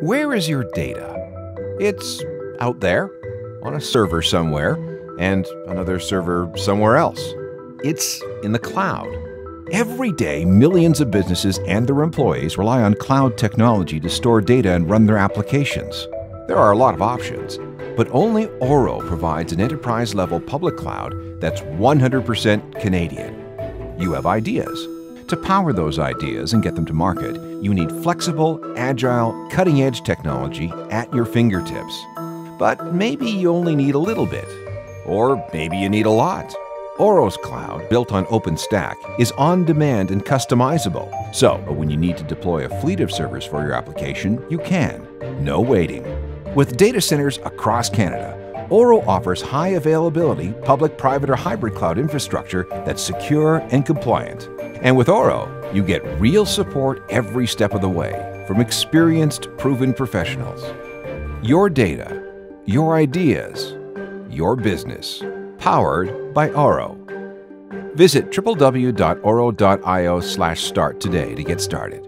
Where is your data? It's out there, on a server somewhere, and another server somewhere else. It's in the cloud. Every day, millions of businesses and their employees rely on cloud technology to store data and run their applications. There are a lot of options, but only AURO provides an enterprise level public cloud that's 100% Canadian. You have ideas. To power those ideas and get them to market, you need flexible, agile, cutting edge technology at your fingertips. But maybe you only need a little bit, or maybe you need a lot. AURO's cloud, built on OpenStack, is on demand and customizable. So, when you need to deploy a fleet of servers for your application, you can. No waiting. With data centers across Canada, AURO offers high availability public, private, or hybrid cloud infrastructure that's secure and compliant. And with AURO, you get real support every step of the way from experienced, proven professionals. Your data, your ideas, your business powered by AURO. Visit www.auro.io/start today to get started.